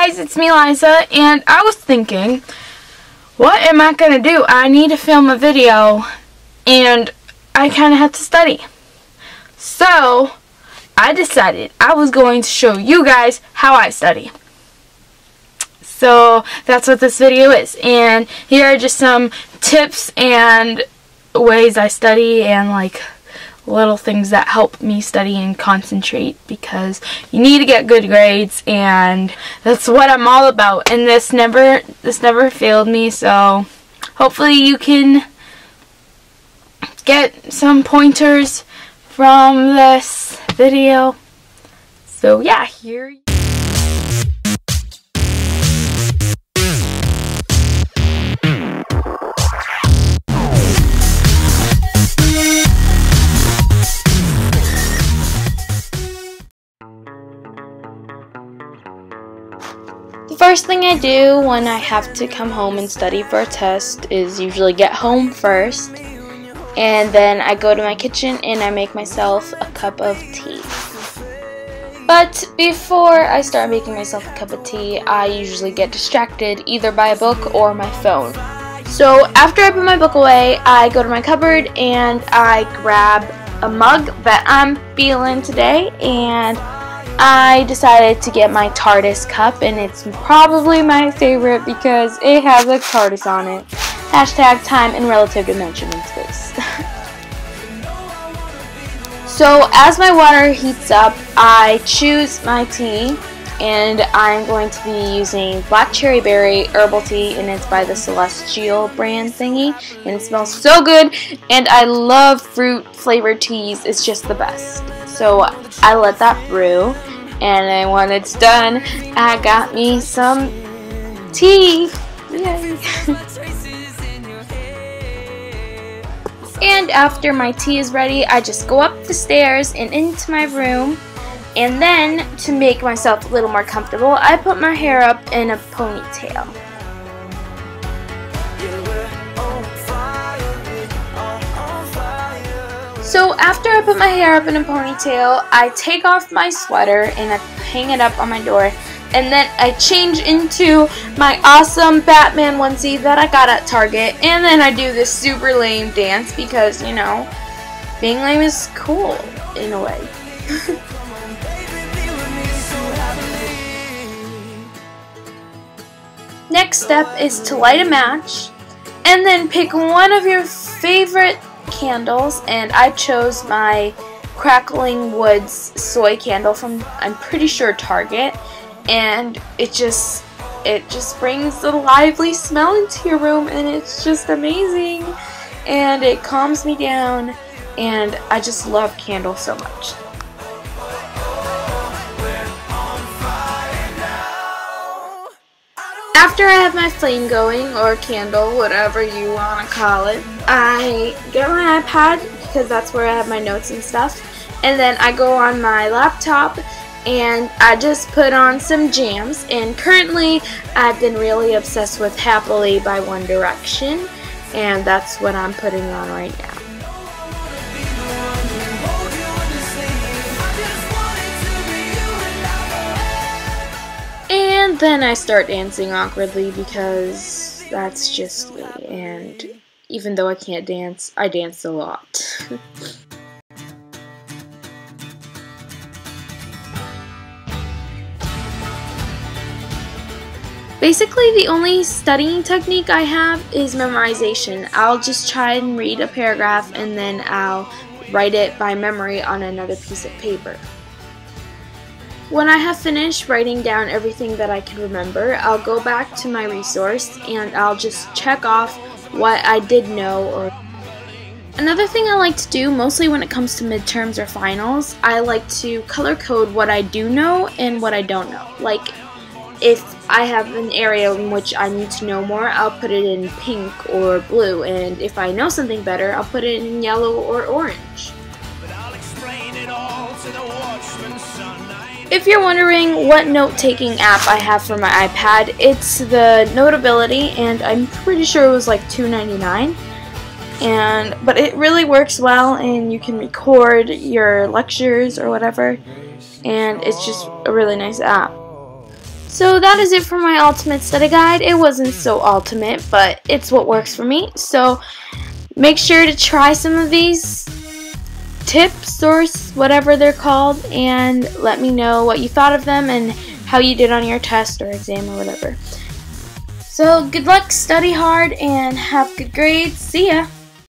guys, it's me Laiza, and I was thinking, what am I going to do? I need to film a video, and I kind of have to study. So, I decided I was going to show you guys how I study. So, that's what this video is, and here are just some tips and ways I study, and like, little things that help me study and concentrate because you need to get good grades and that's what I'm all about. And this never this never failed me. So hopefully you can get some pointers from this video. So yeah here first thing I do when I have to come home and study for a test is usually get home first and then I go to my kitchen and I make myself a cup of tea. But before I start making myself a cup of tea, I usually get distracted either by a book or my phone. So after I put my book away, I go to my cupboard and I grab a mug that I'm feeling today and I decided to get my TARDIS cup, and it's probably my favorite because it has a TARDIS on it. Hashtag time and relative dimension in space. so as my water heats up, I choose my tea, and I'm going to be using Black Cherry Berry Herbal Tea, and it's by the Celestial brand thingy, and it smells so good, and I love fruit flavored teas, it's just the best. So I let that brew, and then when it's done, I got me some tea. And after my tea is ready, I just go up the stairs and into my room. And then, to make myself a little more comfortable, I put my hair up in a ponytail. So after I put my hair up in a ponytail, I take off my sweater and I hang it up on my door. And then I change into my awesome Batman onesie that I got at Target. And then I do this super lame dance because, you know, being lame is cool in a way. Next step is to light a match and then pick one of your favorite candles and I chose my Crackling Woods soy candle from I'm pretty sure Target and it just it just brings a lively smell into your room and it's just amazing and it calms me down and I just love candles so much. After I have my flame going, or candle, whatever you want to call it, I get my iPad, because that's where I have my notes and stuff, and then I go on my laptop, and I just put on some jams, and currently I've been really obsessed with Happily by One Direction, and that's what I'm putting on right now. Then I start dancing awkwardly because that's just me. And even though I can't dance, I dance a lot. Basically, the only studying technique I have is memorization. I'll just try and read a paragraph and then I'll write it by memory on another piece of paper. When I have finished writing down everything that I can remember, I'll go back to my resource and I'll just check off what I did know or Another thing I like to do, mostly when it comes to midterms or finals, I like to color code what I do know and what I don't know. Like, if I have an area in which I need to know more, I'll put it in pink or blue, and if I know something better, I'll put it in yellow or orange. If you're wondering what note-taking app I have for my iPad, it's the Notability, and I'm pretty sure it was like $2.99. And but it really works well, and you can record your lectures or whatever, and it's just a really nice app. So that is it for my ultimate study guide. It wasn't so ultimate, but it's what works for me. So make sure to try some of these tips or whatever they're called and let me know what you thought of them and how you did on your test or exam or whatever. So good luck, study hard, and have good grades. See ya!